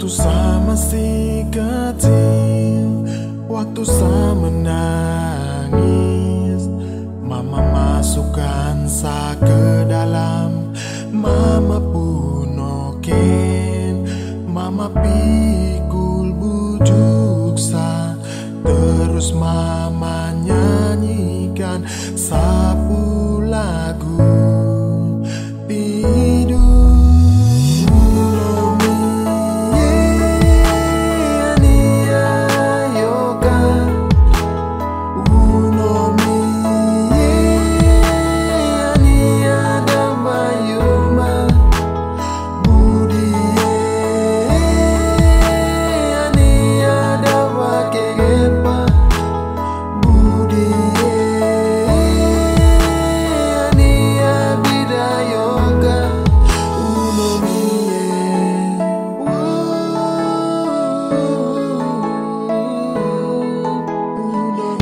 Waktu sama si kecil Waktu saya menangis Mama masukkan sa ke dalam Mama punoken Mama pikul bujuk sa Terus mama nyanyikan sapu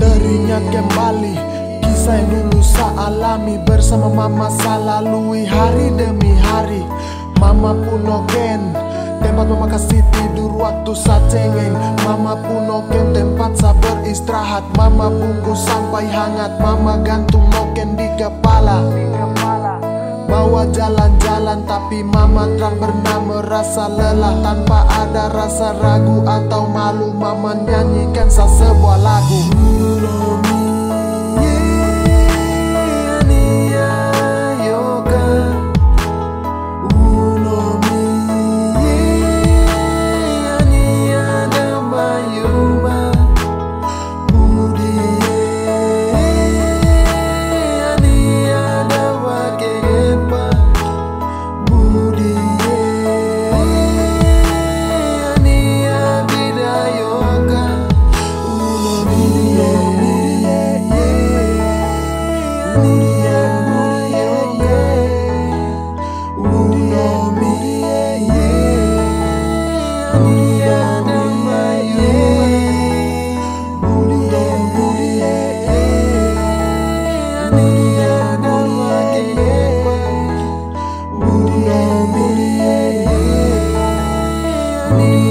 lagu kembali Kisah yang dulu saya alami bersama mama saya lalui hari demi hari. Mama punoken Tempat mama kasih tidur waktu saya cengeng Mama punoken tempat saya beristirahat. Mama bungkus sampai hangat Mama gantung noken di kepala Bawa jalan-jalan tapi mama tak pernah merasa lelah. Tanpa ada rasa ragu atau malu Mama nyanyikan sebuah lagu Yeah.